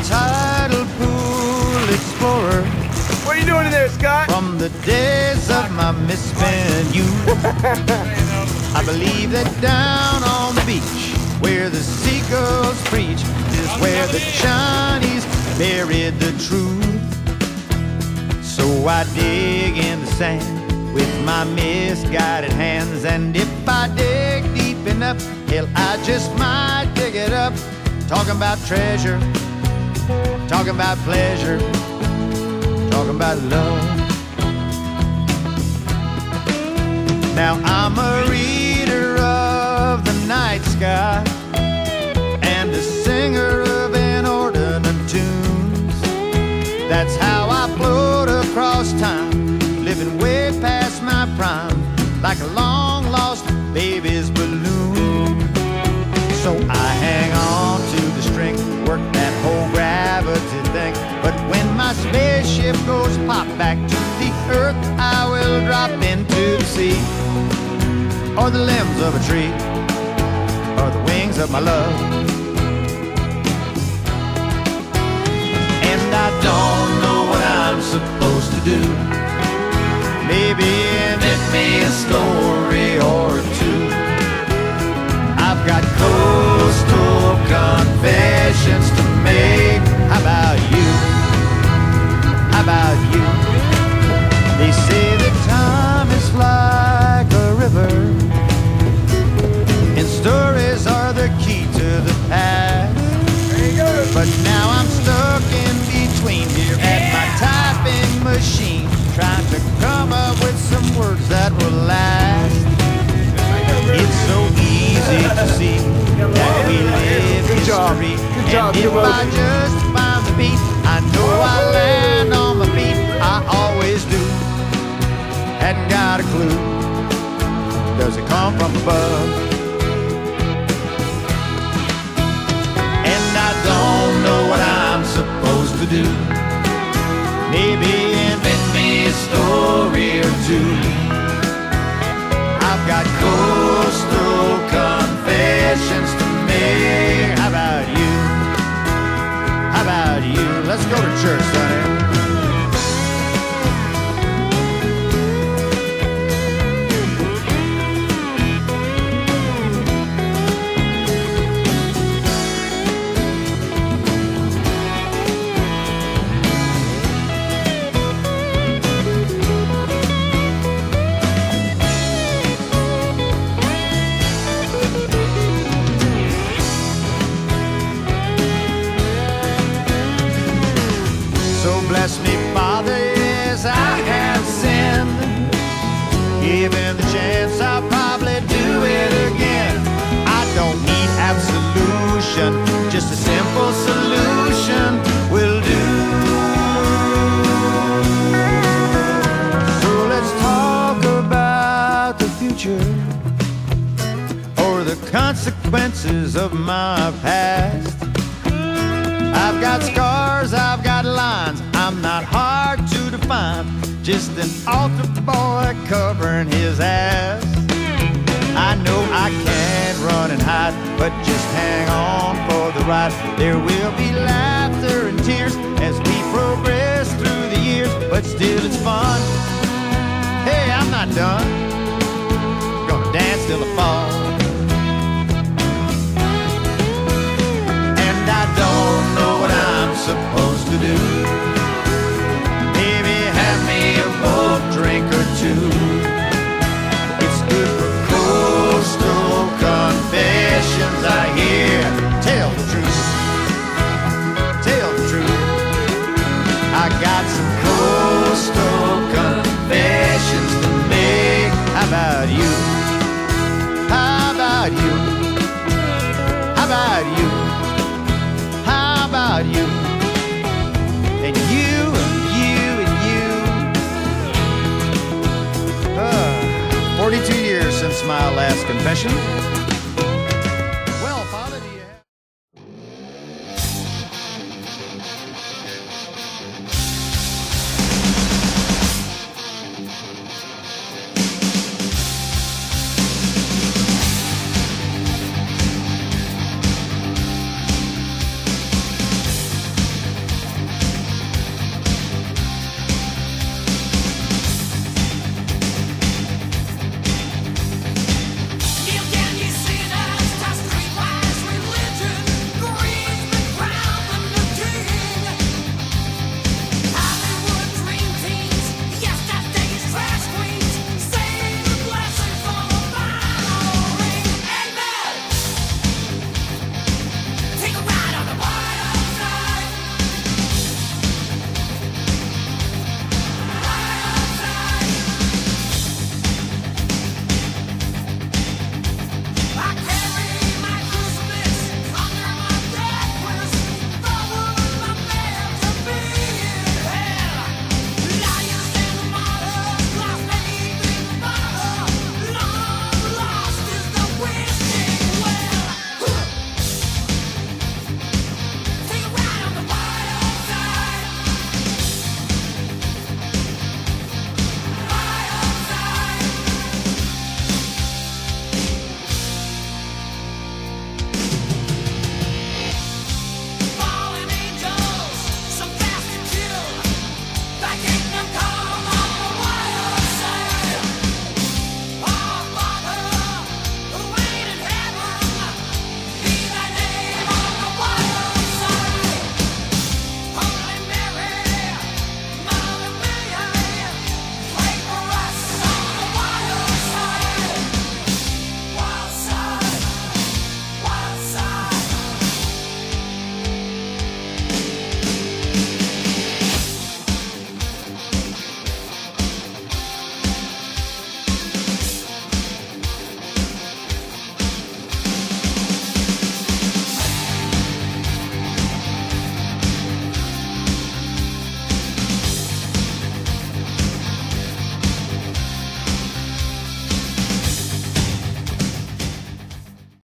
a tidal pool explorer What are you doing in there, Scott? from the days of my misspent youth. I believe that down on the beach, where the seagulls preach, is where the Chinese buried the truth. So I dig in the sand with my misguided hands, and if I dig deep enough, hell, I just might dig it up. Talking about treasure, talking about pleasure, talking about love. Now I'm a reader of the night sky and a singer of inordinate tunes. That's how gravity thing. But when my spaceship goes pop back to the earth, I will drop into the sea, or the limbs of a tree, or the wings of my love. And I don't know what I'm supposed to do. Maybe invent me a story or two. I've got coastal confessions Good job. Good job. And if You're I just find the beat, I know I land on my feet. I always do. Hadn't got a clue. Does it come from above? And I don't know what I'm supposed to do. Maybe invent me a story or two. I've got coastal church, future or the consequences of my past. I've got scars, I've got lines. I'm not hard to define. Just an altar boy covering his ass. I know I can't run and hide, but just hang on for the ride. There will be laughter and tears as we progress through the years, but still it's fun. Hey, I'm not done. Till I fall. 42 years since my last confession.